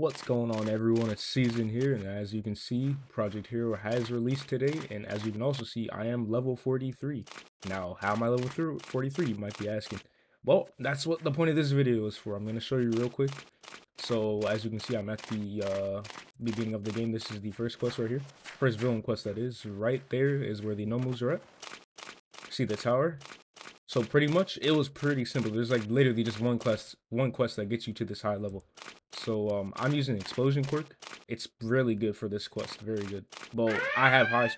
What's going on everyone? It's Season here and as you can see, Project Hero has released today and as you can also see, I am level 43. Now, how am I level 43 you might be asking? Well, that's what the point of this video is for. I'm going to show you real quick. So, as you can see, I'm at the uh, beginning of the game. This is the first quest right here. First villain quest that is. Right there is where the Nomus are at. See the tower? So pretty much, it was pretty simple. There's like literally just one quest, one quest that gets you to this high level. So um, I'm using explosion quirk. It's really good for this quest, very good. But I have high,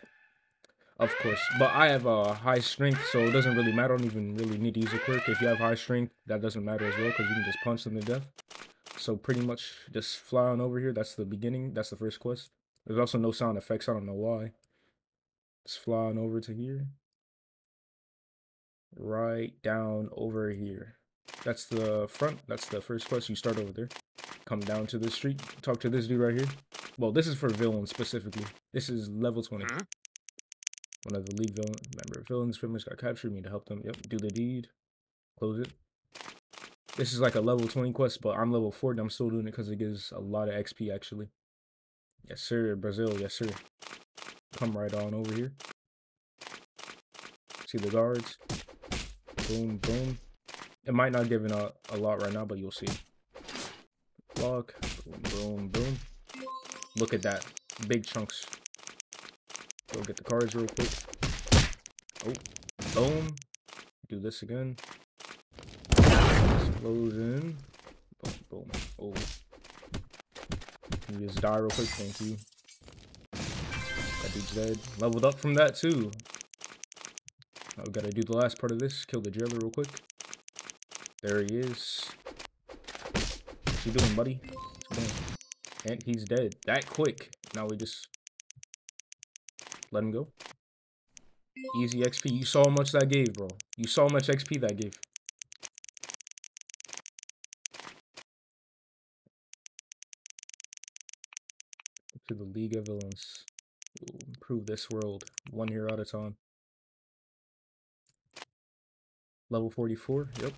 of course, but I have a uh, high strength, so it doesn't really matter. I don't even really need to use a quirk. If you have high strength, that doesn't matter as well because you can just punch them to death. So pretty much just fly on over here. That's the beginning. That's the first quest. There's also no sound effects. I don't know why. Just fly on over to here right down over here. That's the front. That's the first quest. You start over there. Come down to this street. Talk to this dude right here. Well, this is for villains specifically. This is level 20. Huh? One of the lead villain member villains pretty much got captured. Me to help them. Yep. Do the deed. Close it. This is like a level 20 quest, but I'm level 40. I'm still doing it because it gives a lot of XP actually. Yes, sir. Brazil. Yes, sir. Come right on over here. See the guards. Boom, boom. It might not give it a, a lot right now, but you'll see. Block. Boom, boom, boom. Look at that. Big chunks. Go get the cards real quick. Oh, boom. Do this again. Explosion. Boom, boom. Oh. You just die real quick, thank you. That dude's dead. Leveled up from that too. Now we gotta do the last part of this. Kill the jailer real quick. There he is. What's he doing, buddy? And he's dead. That quick. Now we just let him go. Easy XP. You saw how much that gave, bro. You saw how much XP that gave. To the League of Villains. We'll improve this world one hero at a time. Level 44, yep.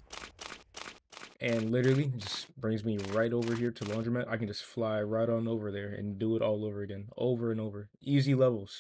And literally just brings me right over here to laundromat. I can just fly right on over there and do it all over again, over and over. Easy levels.